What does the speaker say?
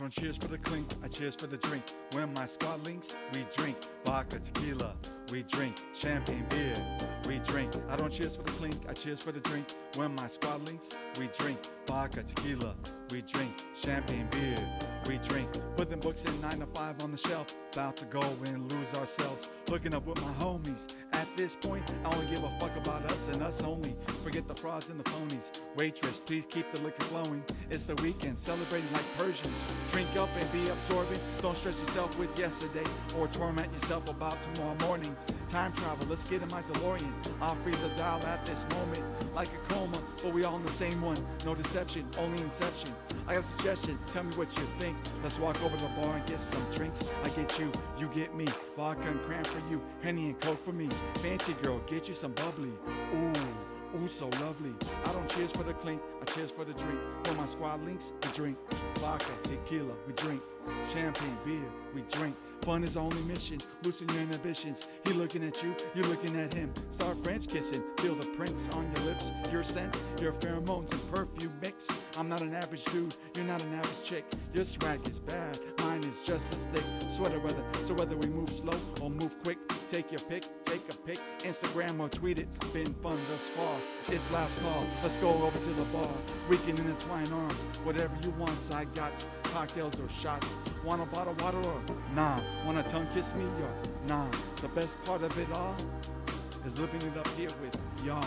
don't cheers for the clink, I cheers for the drink. When my squad links, we drink vodka, tequila, we drink champagne beer, we drink. I don't cheers for the clink, I cheers for the drink. When my squad links, we drink vodka, tequila, we drink champagne beer, we drink. Put them books in nine to five on the shelf, about to go and lose ourselves. Hooking up with my homies. At this point, I don't give a fuck about us and us only. Forget the frauds and the phonies. Waitress, please keep the liquor flowing. It's the weekend, celebrating like Persians. Drink up and be absorbing. Don't stress yourself with yesterday or torment yourself about tomorrow morning. Time travel, let's get in my DeLorean. I'll freeze a dial at this moment like a coma, but we all in the same one. No deception, only inception. I got a suggestion, tell me what you think. Let's walk over to the bar and get some drinks. I get you, you get me. Vodka and cran for you, Henny and Coke for me. Fancy girl, get you some bubbly. Ooh. Ooh, so lovely. I don't cheers for the clink, I cheers for the drink. When my squad links, we drink. Vodka, tequila, we drink. Champagne, beer, we drink. Fun is only mission. Loosen your inhibitions. He looking at you, you looking at him. Start French kissing. Feel the prints on your lips. Your scent, your pheromones and perfume mix. I'm not an average dude, you're not an average chick. Your swag is bad, mine is just as thick. Sweater weather, so whether we move slow or move quick, take your pick, take a pic, Instagram or tweet it. Been fun thus far. It's last call. Let's go over to the bar. We can intertwine arms. Whatever you want, I got cocktails or shots. Want a bottle of water or nah? Want a tongue kiss me or nah? The best part of it all is living it up here with y'all.